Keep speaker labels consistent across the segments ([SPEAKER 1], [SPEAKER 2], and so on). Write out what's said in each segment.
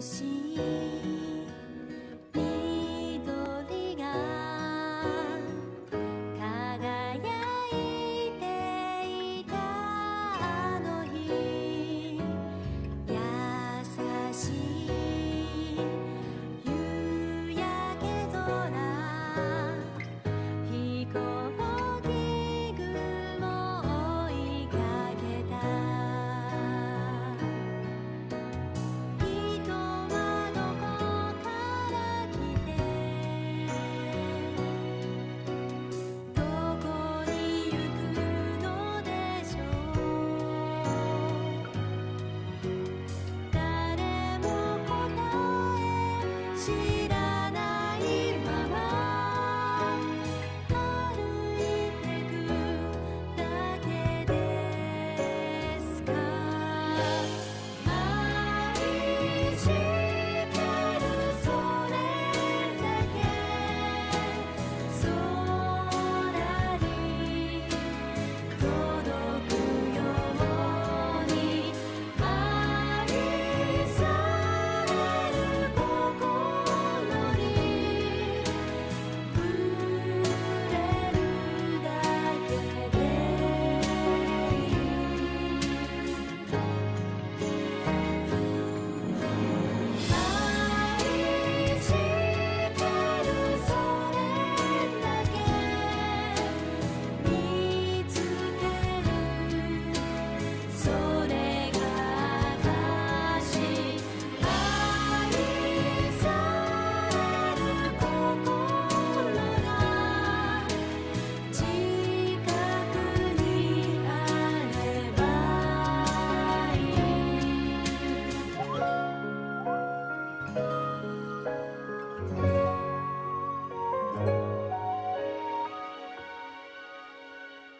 [SPEAKER 1] 心。see.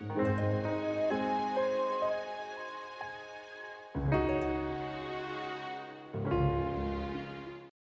[SPEAKER 1] Música